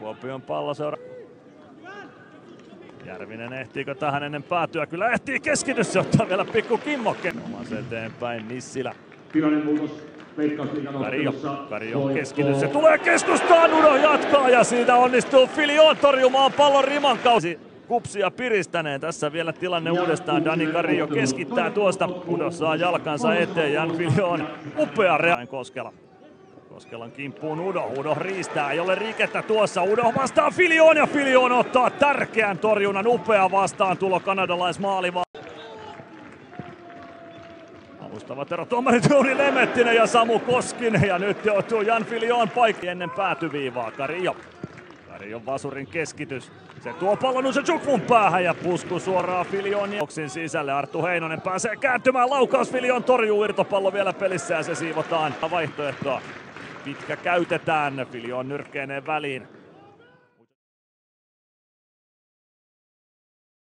Kuopion palloseura. Järvinen ehtiikö tähän ennen päätyä? Kyllä ehtii keskitys, se ottaa vielä pikku kimmokken. Omas eteenpäin Nissilä. Tilanne muutos. Kario. Kario keskitys, se tulee keskustaan, Udo jatkaa ja siitä onnistuu Filion torjumaan pallon riman kausi. Kupsia piristäneen. Tässä vielä tilanne uudestaan. Dani Kario keskittää tuosta. Udo saa jalkansa eteen. Jan Filion upea rea. Koskela. Koskelan kimppuun Udo. Udo riistää. Ole rikettä tuossa. Udo vastaa Filion ja Filion ottaa tärkeän torjunnan. Upea vastaan tulo kanadalaismaaliva. Alustavat ero tuomarit Jouni Lemettinen ja Samu Koskinen ja nyt joutuu Jan Filion paikki ennen päätyviivaa. Kario. Karion vasurin keskitys. Se tuo pallon se Jukvun päähän ja pusku suoraan Filionin boksin sisälle. Arttu Heinonen pääsee kääntymään. Laukaus Filion torjuu irtopallo vielä pelissä ja se siivotaan vaihtoehtoa. Pitkä käytetään. Filion nyrkkeeneen väliin.